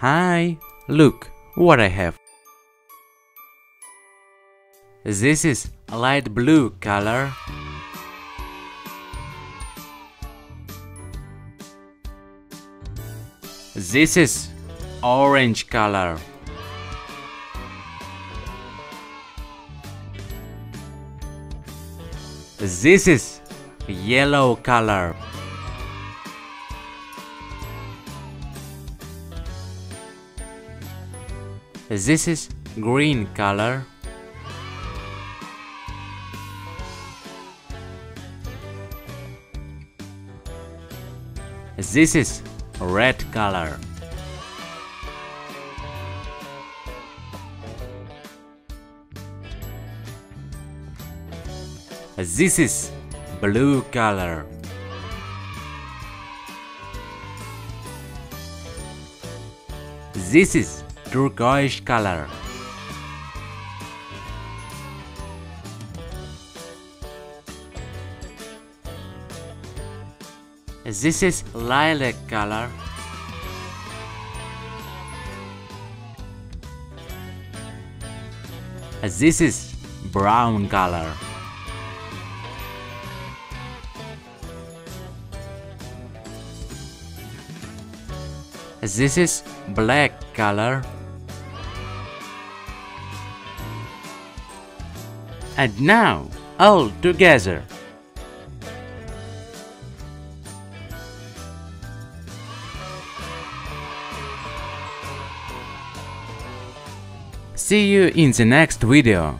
Hi, look what I have. This is light blue color. This is orange color. This is yellow color. This is green color. This is red color. This is blue color. This is turquoise color. This is lilac color. This is brown color. This is black color. And now, all together. See you in the next video.